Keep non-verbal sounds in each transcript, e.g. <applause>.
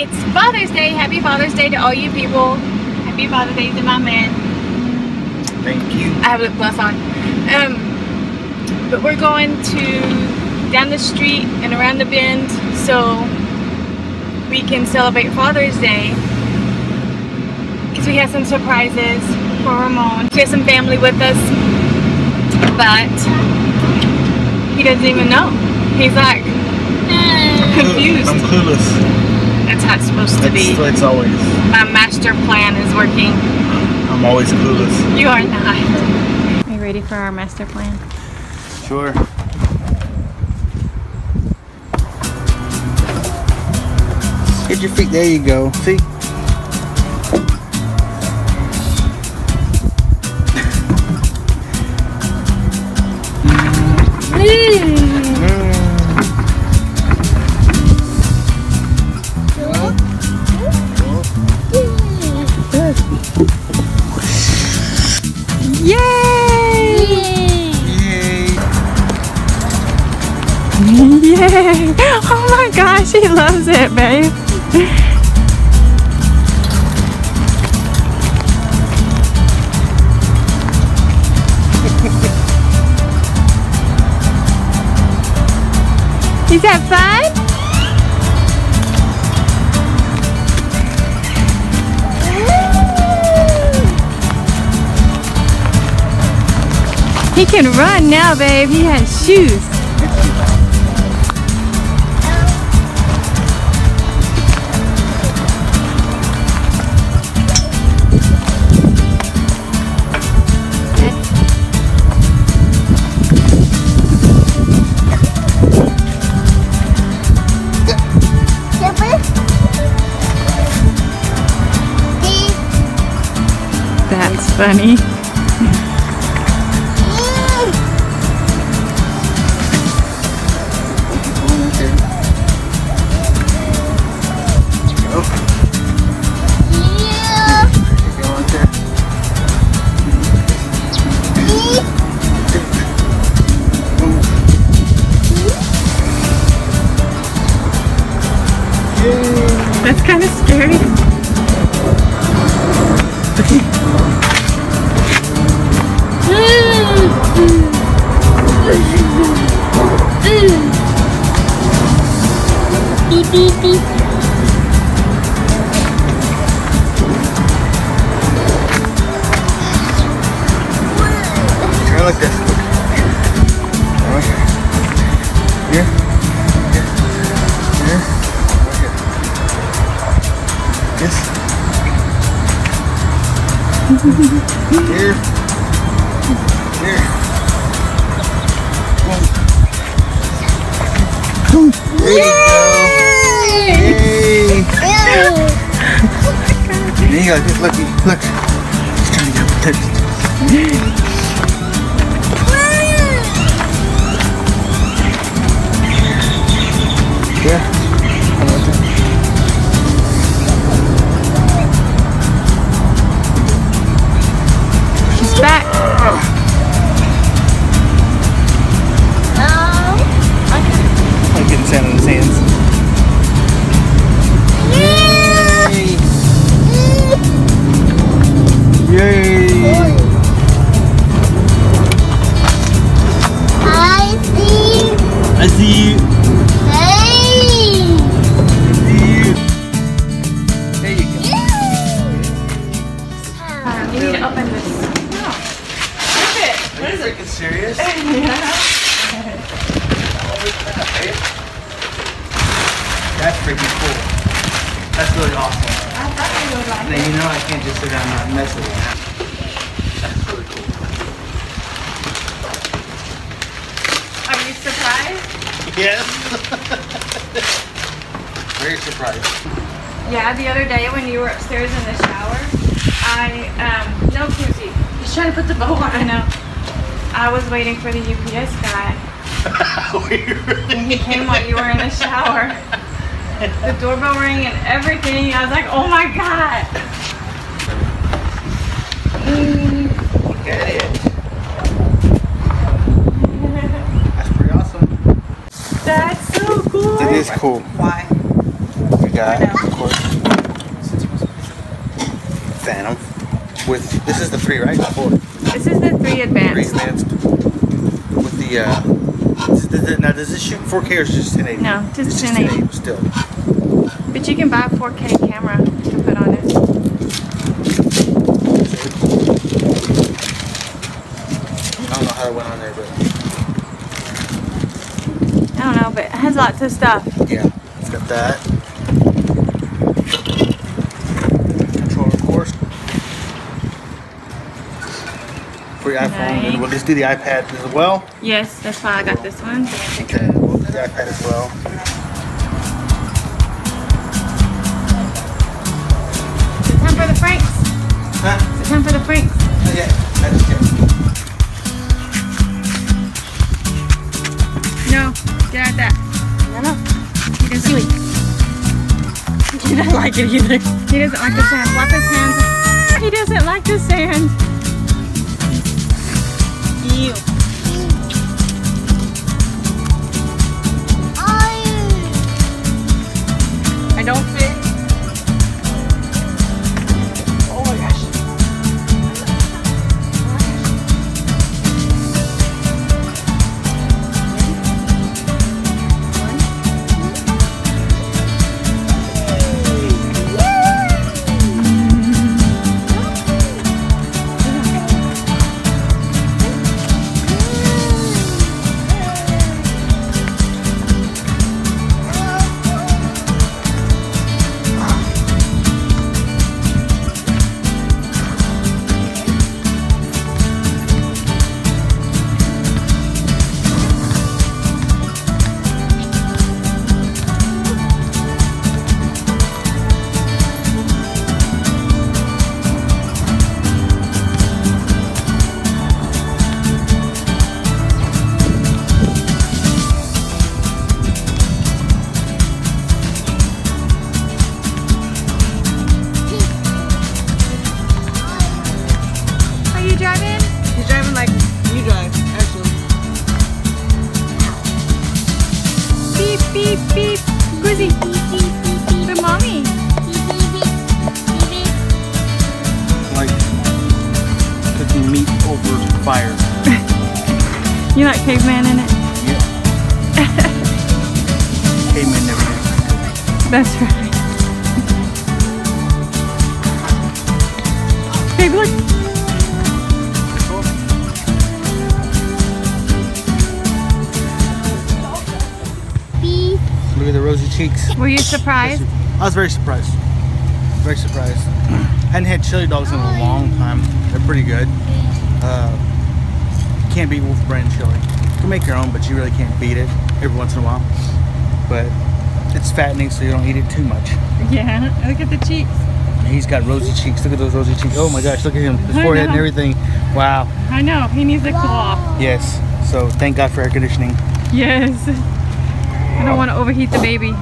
It's Father's Day. Happy Father's Day to all you people. Happy Father's Day to my man. Thank you. I have lip gloss on. Um, but we're going to down the street and around the bend so we can celebrate Father's Day. Because we have some surprises for Ramon. We have some family with us, but he doesn't even know. He's like confused. I'm clueless. It's supposed to be. It's, always. My master plan is working. I'm always clueless. You are not. Are you ready for our master plan? Sure. Get your feet. There you go. See? My gosh, he loves it, babe. <laughs> Is that fun? He can run now, babe. He has shoes. Funny. Beep beep just sit down and not mess with it. That's really cool. Are you surprised? Yes. <laughs> Very surprised. Yeah, the other day when you were upstairs in the shower, I, um, no, Koozie, he's trying to put the bow on. I know. I was waiting for the UPS guy, <laughs> and he came while you were in the shower. <laughs> The doorbell rang and everything. I was like, oh my god. Look at it. That's pretty awesome. That's so cool. It is cool. Why? Because got, of course, Phantom. With this is the three, right? Four. This is the three Three advanced. advanced. With the uh, does it- now does this shoot 4K or is it just 1080? No, just It's 1080. Still. But you can buy a 4K camera to put on it. I don't know how it went on there, but I don't know, but it has lots of stuff. yeah, it's got that. Controller, of course. For your iPhone, and we'll just do the iPad as well. Yes, that's why I got this one. Okay, we'll do the iPad as well. It's time for the Franks. Huh? It's time for the Franks. Yeah, get out that. No, no. He doesn't, He doesn't like it either. he doesn't like the sand. Wipe his hands. He doesn't like the sand. Ew. I don't over fire. <laughs> You like caveman in it? Yeah. Caveman never did. <laughs> That's right. Babe, look. Look at the rosy cheeks. Were you surprised? I was very surprised. Very surprised. Hadn't had chili dogs in a long time. They're pretty good. Uh, can't beat Wolf Brand chili. You can make your own, but you really can't beat it every once in a while. But it's fattening, so you don't eat it too much. <laughs> Yeah. Look at the cheeks. He's got rosy cheeks. Look at those rosy cheeks. Oh my gosh, look at him. His I forehead and everything. Wow. I know. He needs a cool off. Yes. So thank God for air conditioning. Yes. I don't want to overheat the baby.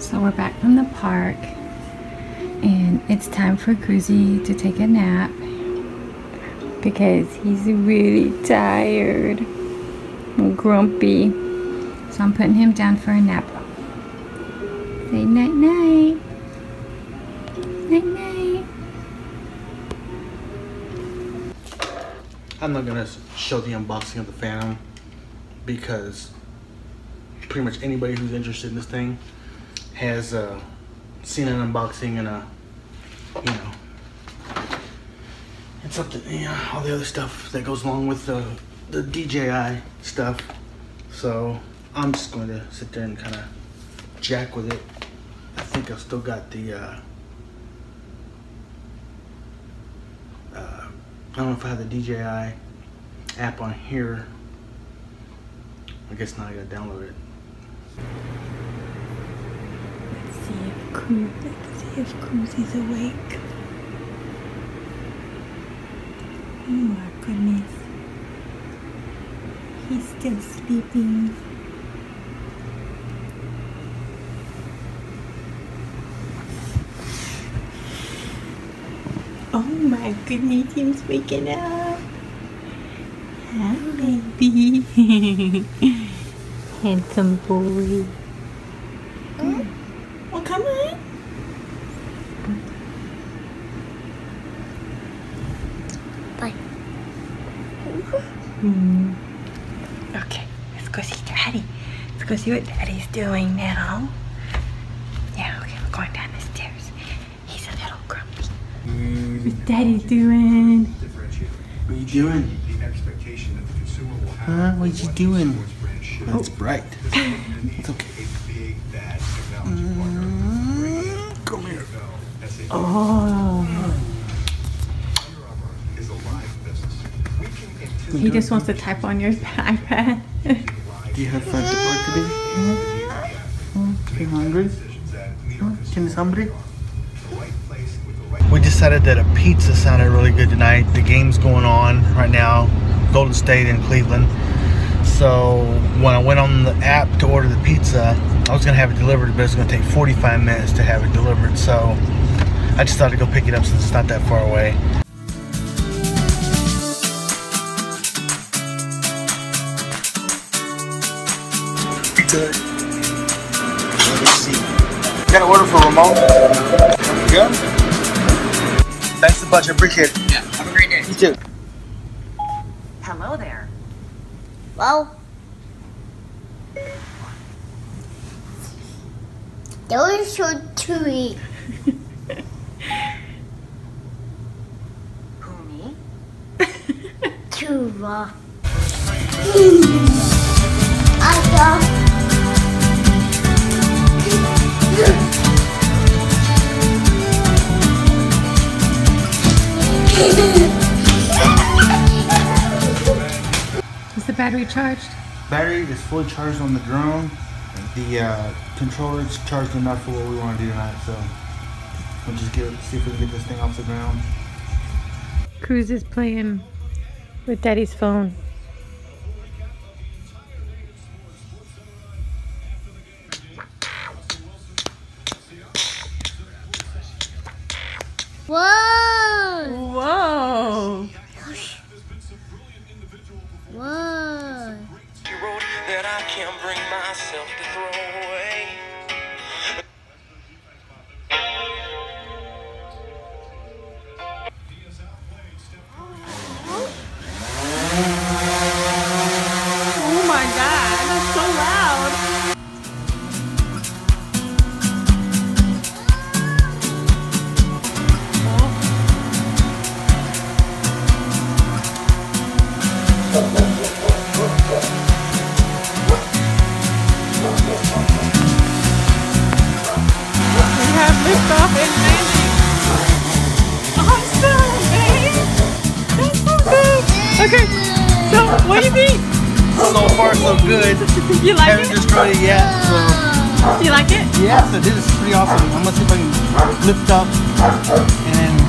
So we're back from the park and it's time for Koozie to take a nap because he's really tired and grumpy. So I'm putting him down for a nap. Say night night. Night night. I'm not gonna show the unboxing of the Phantom because pretty much anybody who's interested in this thing has uh, seen an unboxing and a, you know, it's up to you know, all the other stuff that goes along with the the DJI stuff. So I'm just going to sit there and kind of jack with it. I think I've still got the. Uh, uh, I don't know if I have the DJI app on here. I guess now I gotta download it. Let's see if Cruz awake. Oh my goodness. He's still sleeping. Oh my goodness, he's waking up. Hi, baby. <laughs> Handsome boy. Oh, Okay, let's go see Daddy. Let's go see what Daddy's doing now. Yeah, okay, we're going down the stairs. He's a little grumpy. What's Daddy doing? What are you doing? Huh? What are you doing? That's bright. It's okay. Mm, Come here. Oh. He just wants to type on your <laughs> iPad. You have fun to today? Hmm? You hungry? Huh? Tienes hambre? We decided that a pizza sounded really good tonight. The game's going on right now, Golden State and Cleveland. So when I went on the app to order the pizza, I was gonna have it delivered, but it's gonna take 45 minutes to have it delivered. So I just thought to go pick it up since it's not that far away. Good. Let me see. Got an order for Ramon. Good. Thanks a bunch. I appreciate it. Yeah. Have a great day. You too. Hello there. Well, those are two <laughs> Who me? two uh, <laughs> I got <laughs> Is the battery charged? Battery is fully charged on the drone. The uh, controller is charged enough for what we want to do tonight. So we'll just get see if we can get this thing off the ground. Cruz is playing with Daddy's phone. Whoa! Whoa! Whoa! So far, so good. <laughs> You like Haven't it? destroyed it yet. So You like it? yeah, so this is pretty awesome. I'm gonna see if I can lift up and.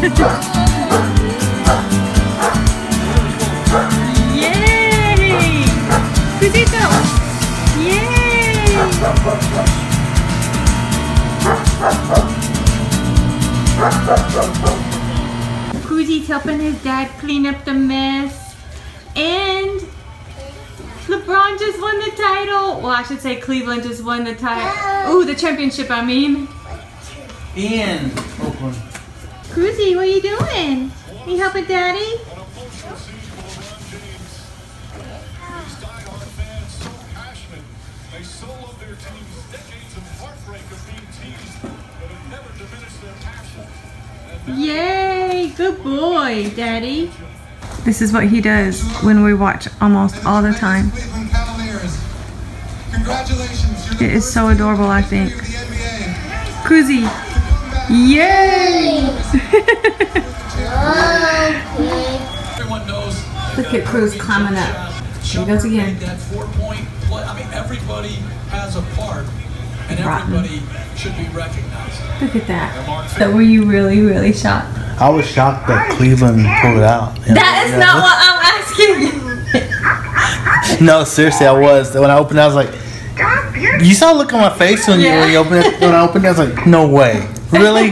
Yay! Yay! Helping his dad clean up the mess. And LeBron just won the title. Well, I should say Cleveland just won the title. Ooh, the championship, I mean. And Oakland. Cruzy, what are you doing? You helping daddy? They so love their teams, decades of heartbreak of being teased, but have never diminished their passion. Yay! Good boy, Daddy. This is what he does when we watch almost all the time. Congratulations. It is so adorable, I think. The Cruzy. Yay! Everyone knows Look at Cruz climbing up. Here goes again. that four-point play. I mean, everybody has a part, and Rotten. everybody should be recognized. Look at that. So were you really, really shocked? I was shocked that Cleveland pulled it out. you know? That is Yeah. not what I'm asking. <laughs> No, seriously, I was. When I opened, it, I was like, "You saw the look on my face when you when you opened it." When I opened, it, I was like, "No way, really?"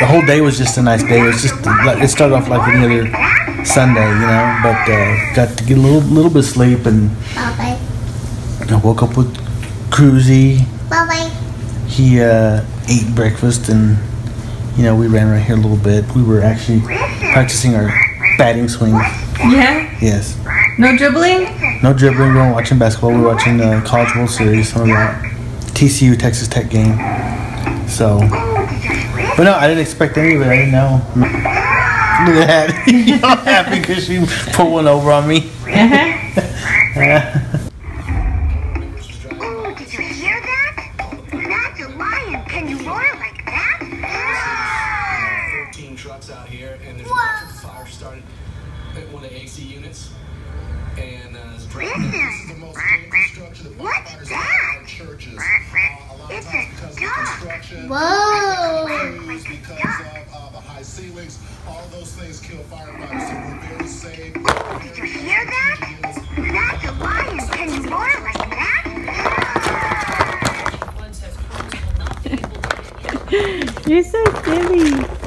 the whole day was just a nice day. It was just it started off like any other Sunday, you know. But uh, got to get a little little bit of sleep, and I woke up with Cruzy. bye. Bye He uh, ate breakfast, and you know we ran right here a little bit. We were actually practicing our batting swing. Yeah? Yes. No dribbling? No dribbling. We weren't watching basketball. We were watching the College World Series. Some of that TCU Texas Tech game. So, but no, I didn't expect any of it. I didn't know. Look at that. <laughs> You're happy because she pulled one over on me. <laughs> Oh, You're so silly.